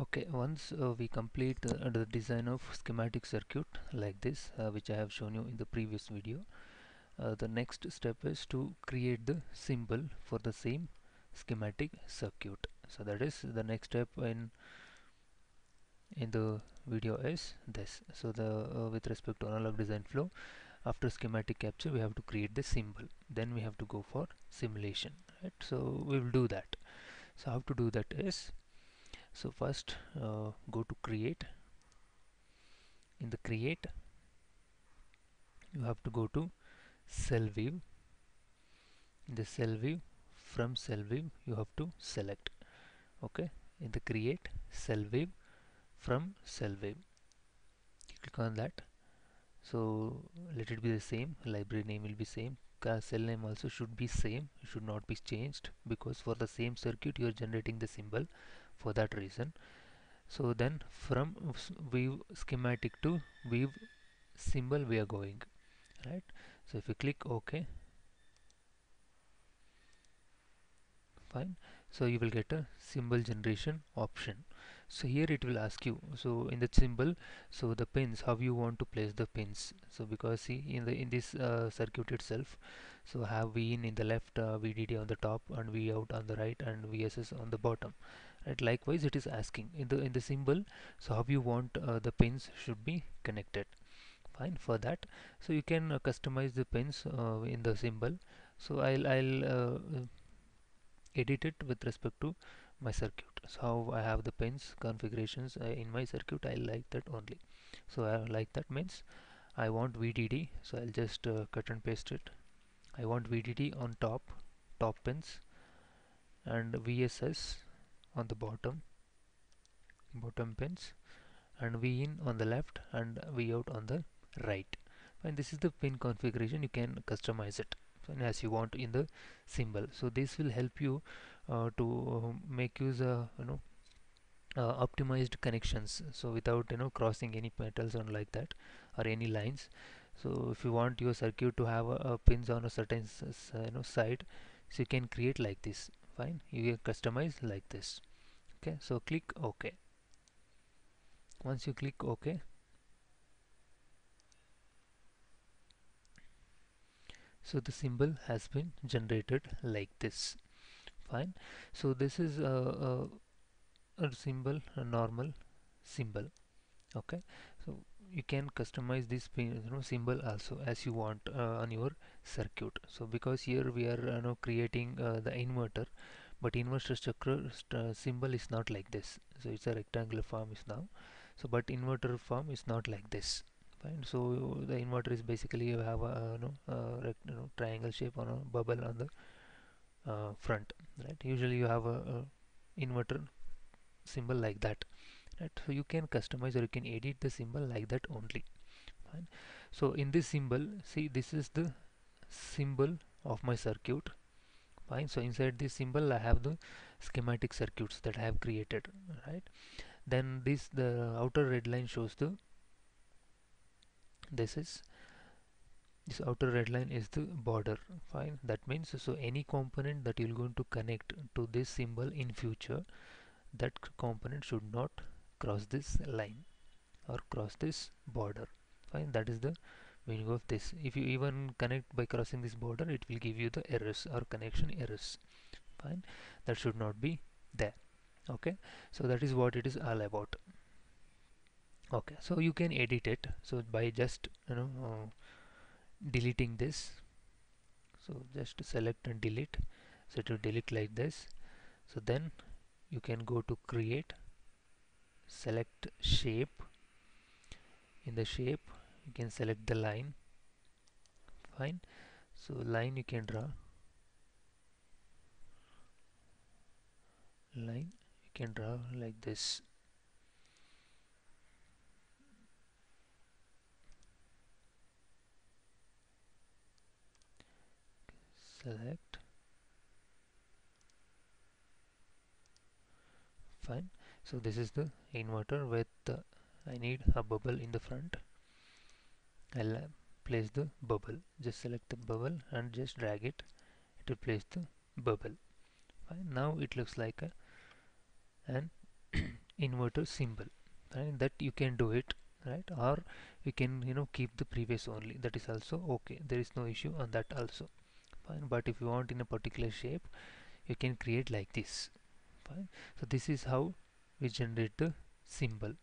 okay once uh, we complete uh, the design of schematic circuit like this uh, which I have shown you in the previous video. Uh, the next step is to create the symbol for the same schematic circuit. So that is the next step in in the video is this. So the uh, with respect to analog design flow after schematic capture we have to create the symbol. Then we have to go for simulation right? So we will do that. So how to do that is so first uh, go to create. In the create you have to go to cell view. In the cell view from cell view you have to select. Okay? In the create cell view from cell view. Click on that. So let it be the same. Library name will be same. Cell name also should be same. It should not be changed because for the same circuit you are generating the symbol for that reason. So then from view schematic to view symbol we are going right? So if you click ok fine. So you will get a symbol generation option. So here it will ask you so in the symbol so the pins how you want to place the pins. So because see in the in this uh, circuit itself so have V in in the left uh, VDD on the top and V out on the right and VSS on the bottom likewise it is asking in the in the symbol. So how you want uh, the pins should be connected. Fine for that. So you can uh, customize the pins uh, in the symbol. So I'll, I'll uh, edit it with respect to my circuit. So how I have the pins configurations uh, in my circuit I like that only. So I like that means I want VDD so I'll just uh, cut and paste it. I want VDD on top top pins and VSS on the bottom bottom pins and V in on the left and V out on the right. And this is the pin configuration. You can customize it as you want in the symbol. So this will help you uh, to uh, make use uh, you know uh, optimized connections. So without you know crossing any metals or like that or any lines. So if you want your circuit to have a pins on a certain you know side so you can create like this. Fine you can customize like this okay so click ok. Once you click ok so the symbol has been generated like this. Fine. So this is a, a, a symbol a normal symbol. Okay. So you can customize this you know symbol also as you want uh, on your circuit. So because here we are you know creating uh, the inverter but inverter structure st symbol is not like this. So it's a rectangular form is now. So but inverter form is not like this. Fine. So the inverter is basically you have a you know, a you know triangle shape on a bubble on the uh, front right? Usually you have a, a inverter symbol like that right? So you can customize or you can edit the symbol like that only. Fine. So in this symbol see this is the symbol of my circuit fine. So inside this symbol I have the schematic circuits that I have created right? Then this the outer red line shows the this is this outer red line is the border fine. That means so any component that you're going to connect to this symbol in future that component should not cross this line or cross this border fine. That is the meaning of this if you even connect by crossing this border it will give you the errors or connection errors. Fine. That should not be there. Okay? So that is what it is all about. Okay. So you can edit it. So by just you know uh, deleting this. So just select and delete. So to delete like this. So then you can go to create. Select shape. In the shape you can select the line. Fine. So line you can draw. Line you can draw like this. Select. Fine. So this is the inverter with uh, I need a bubble in the front I'll place the bubble. Just select the bubble and just drag it. To place the bubble. Fine. Now it looks like a an inverter symbol. That you can do it right? Or you can you know keep the previous only. That is also okay. There is no issue on that also. Fine. But if you want in a particular shape you can create like this. Fine. So this is how we generate the symbol